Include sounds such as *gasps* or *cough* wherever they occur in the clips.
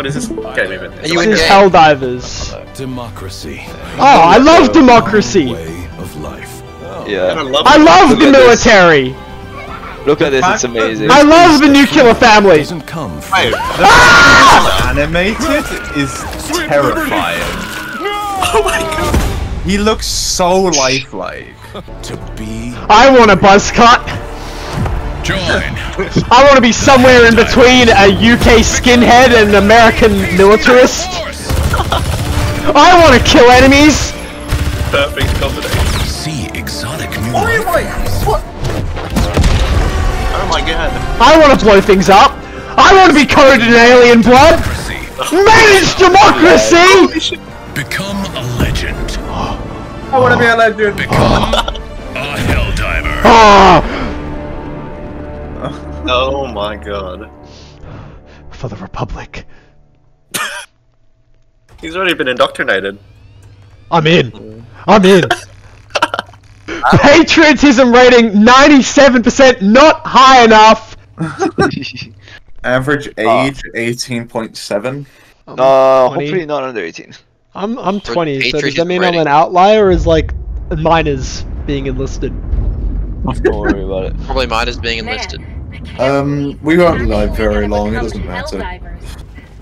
What is this game even? Are you This in is game? Helldivers. Democracy. Oh, I love democracy. Way of life. I Yeah. love I love the at this. military. Look at this, it's amazing. I love the nuclear family. Doesn't come from Wait, Ah! animated is terrifying. *laughs* Oh my god. He looks so lifelike. to be I want a buzz cut. Join. I want to be somewhere in between a UK skinhead and an American militarist. *laughs* I want to kill enemies. Perfect combination. See exotic new Oh life. my what? Oh my god. I want to blow things up. I want to be coated in alien blood. Manage democracy. Become a legend. I want to be a legend. Become a helldiver. Ah, Oh my god. for the Republic. *laughs* He's already been indoctrinated. I'm in. I'm in. *laughs* Patriotism rating 97%, not high enough. *laughs* Average ah. age 18.7. No, 20. hopefully not under 18. I'm I'm 20, so does that patriotism mean I'm an outlier or is like minors being enlisted? Don't worry about it. Probably mine is being enlisted. Um, we won't live very long, it doesn't matter.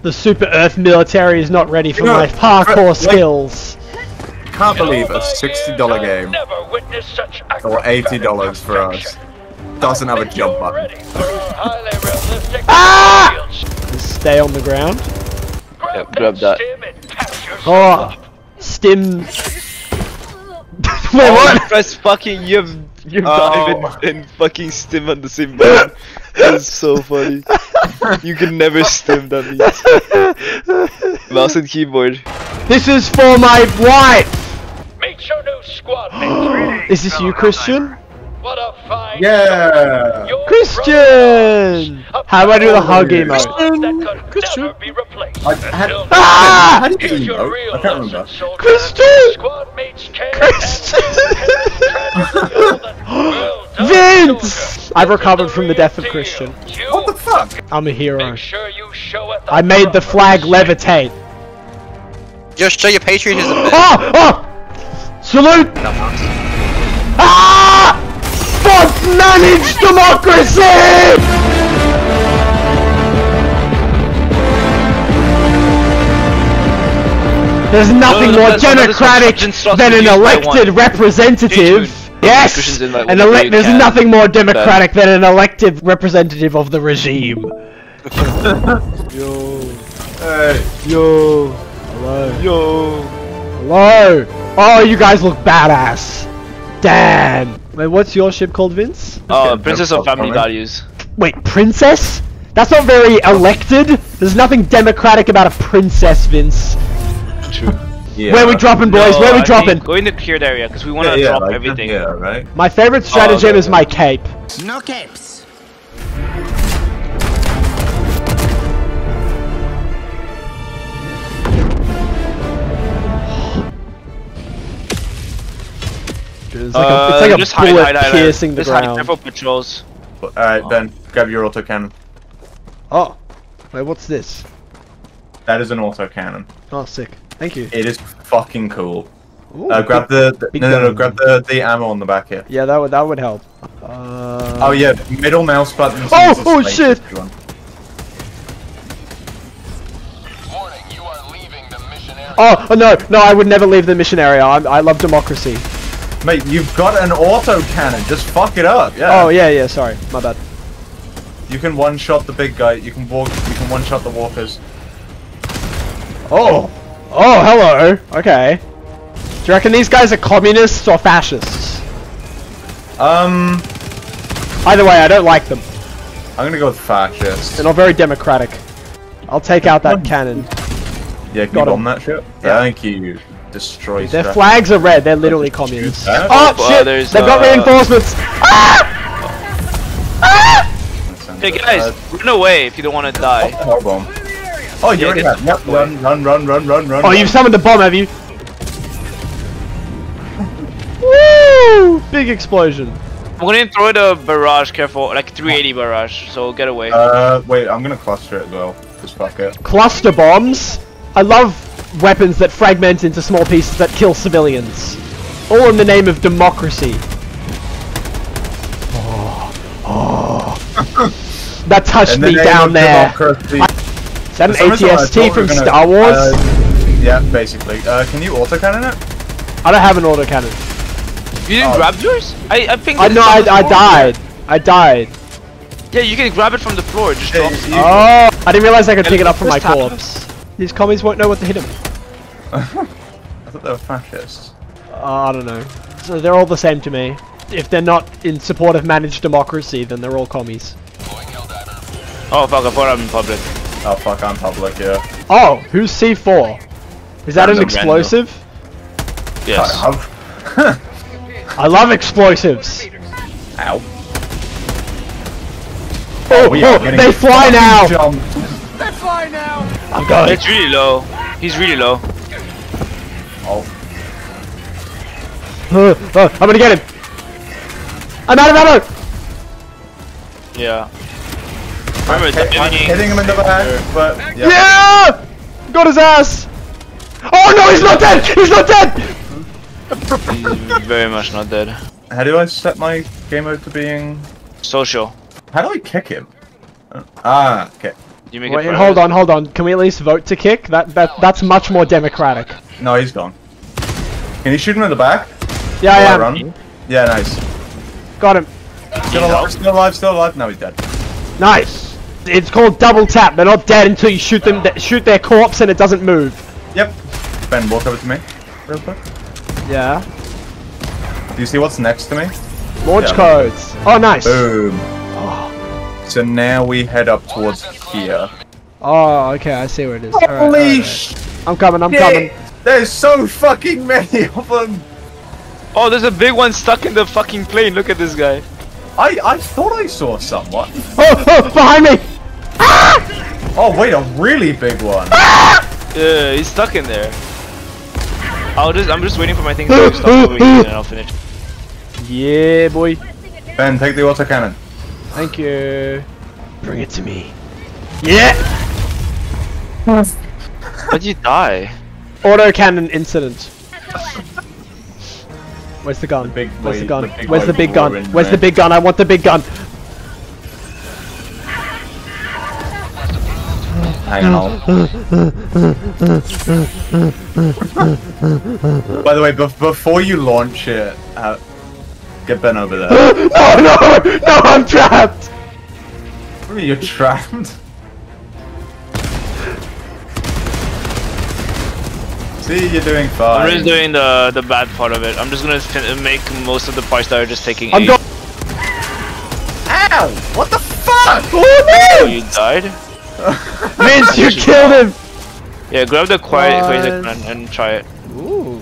The Super Earth military is not ready for You my parkour like- skills. Can't believe a $60 game or $80 for us doesn't have a jump button. Ah! Just stay on the ground. Yep, grab that. Oh, stim. *laughs* Wait, Oh, what? press fucking you have you Oh. dive and, and fucking stim on the same button. That's so funny. You can never stim that means. Mouse and keyboard. This is for my wife. Make sure no squad mates. Is this you, Christian? What a fine Yeah! Your Christian! How do I do the hug emote? brothers that could be replaced. I had, Ah! how do you do your emote? real I can't remember. Christian! Squad mates can Christian! Vince! Vince! I've recovered from the death of Christian. What the fuck? I'm a hero. Sure you show it I made the flag levitate. Just show your patriotism. man. Oh! Oh! Salute! Ah! Fuck managed democracy! There's nothing no, more that's another democratic than an used by elected one. representative. Christians Yes! in, like, An whatever elect. There's can. nothing more democratic than an elected representative of the regime. *laughs* Yo. Hey, Yo. Hello. Yo. Hello! Oh, you guys look badass! Damn! Wait, what's your ship called, Vince? Uh, oh, getting Princess of Family coming. Values. Wait, princess? That's not very elected. There's nothing democratic about a princess, Vince. True. Yeah. Where we dropping, boys? No, Where we I dropping? think Go in the cleared area because we want to yeah, drop like, everything. Yeah, right? My favorite stratagem okay, is my cape. No capes. It's like a, Uh, it's like a just hide, bullet hide, hide, hide. piercing the Just hide ground. careful patrols. Alright, Ben, grab your autocannon. Oh, wait, what's this? That is an autocannon. Oh, sick. Thank you. It is fucking cool. Ooh, Uh, grab the, the no, no, no, grab the, the ammo on the back here. Yeah, that would that would help. Uh, Oh yeah, middle mouse button. Oh, oh, shit. if you want. Oh, oh no, no, I would never leave the mission area. I, I love democracy. Mate, you've got an autocannon. Just fuck it up. Yeah. Oh yeah, yeah. Sorry, my bad. You can one shot the big guy. You can walk. You can one shot the walkers. Oh, oh, hello. Okay. Do you reckon these guys are communists or fascists? Um, Either way, I don't like them. I'm gonna go with fascists. They're not very democratic. I'll take out that *laughs* cannon. Yeah, can Got you bomb that shit? Yeah. Thank you. Destroy. Their strap. flags are red. They're literally communists. Oh Oh, shit! there's, They've got uh, reinforcements. Ah! Ah! Hey guys, run away if you don't want to die. Power bomb. Oh, you Yeah, already get have. Yep. Run, run, run, run, run, run. Oh, run. you've summoned a bomb, have you? Woo! Big explosion. I'm gonna throw the barrage. Careful, like 380 barrage. So get away. Uh, wait. I'm gonna cluster it as well. Just fuck it. Cluster bombs. I love weapons that fragment into small pieces that kill civilians. All in the name of democracy. Oh, oh. that touched me down there. democracy. Is that an For some reason, I thought we ATST from gonna- Star Wars? uh, yeah, basically. Uh, can you autocannon it? I don't have an autocannon. You didn't Oh. grab yours? I I think. I know I, I died. I died. Yeah, you can grab it from the floor. It just Yeah, drops. you- Oh, I didn't realize I could And pick it up from my corpse. These commies won't know what to hit him. *laughs* I thought they were fascists. Uh, I don't know. So they're all the same to me. If they're not in support of managed democracy, then they're all commies. Oh fuck! I thought I'm in public. Oh fuck, I'm public, yeah. Oh, who's C4? Is that an Random, explosive? Yes. Have. *laughs* I love explosives. Ow. Oh, We are oh, getting they fly now. jumped. I'm going. It's really low. He's really low. Oh. Uh, uh, I'm gonna get him. I'm out of ammo. Yeah. I'm, Remember, hit- I'm hitting him in the back, but yeah. Yeah! Got his ass. Oh no, he's not dead. He's not dead. He's very much not dead. How do I set my game mode to being? Social. How do I kick him? Ah, okay. You make Wait, hold on, hold on. Can we at least vote to kick? That that that's much more democratic. No, he's gone. Can you shoot him in the back? Yeah, I While am. run? Yeah, nice. Got him. Still alive, still alive, still alive. No, he's dead. Nice. It's called double tap. They're not dead until you shoot them. Shoot their corpse and it doesn't move. Yep. Ben, walk over to me, real quick. Yeah. Do you see what's next to me? Launch Yeah. codes. Oh, nice. Boom. Oh. So now we head up towards here. Oh, okay. I see where it is. All right, all Holy right. sh! I'm coming. I'm coming. There's so fucking many of them. Oh, there's a big one stuck in the fucking plane. Look at this guy. I I thought I saw someone. Oh, oh, behind me. Oh wait, a really big one. *laughs* Yeah, he's stuck in there. I'll just, I'm just waiting for my thing to stop moving and I'll finish. Yeah, boy. Ben, take the autocannon. Thank you. Bring it to me. Yeah. How'd you die? Autocannon incident. *laughs* Where's the gun? big Where's the boy- gun? the big Where's the big gun? Where's the big gun? I want the big gun. Hang on. By the way, bef- before you launch it, uh, get Ben over there. *gasps* Oh no! No, I'm trapped. What do you mean, You're trapped. See, you're doing fine. I'm just doing the the bad part of it. I'm just gonna fin- make most of the parts that are just taking. I'm eight. going. Ow! What the fuck? Oh, no! you died? *laughs* Vince, you killed him. Yeah, grab the quiet What? and, and try it. Ooh.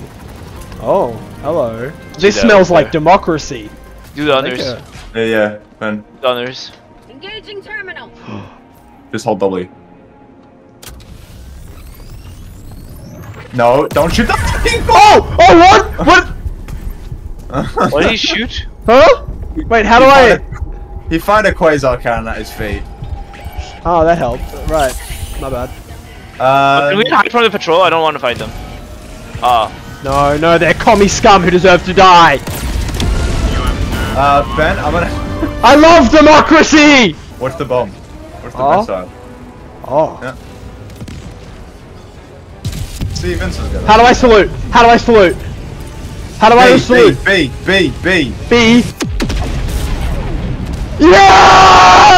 Oh, hello. This that smells like there. democracy. Do the Like a- Yeah, yeah, Ben. The honors. Engaging terminal. *gasps* Just hold W. No, don't shoot the *laughs* fucking Oh! Oh, what? What? Oh. What did he shoot? Huh? Wait, how do I? He fired a quasar cannon at his feet. Oh, that helped. Right. My bad. Uh, Can we hide from the patrol? I don't want to fight them. Ah, No, no, they're commie scum who deserve to die. uh, Ben, I'm gonna I love democracy. watch the bomb. Watch the Oh. missile. Oh. Yeah. See, Vince is gonna. How do I salute? How do I salute? How do I B, salute? B, B, B, B. B. Yeah!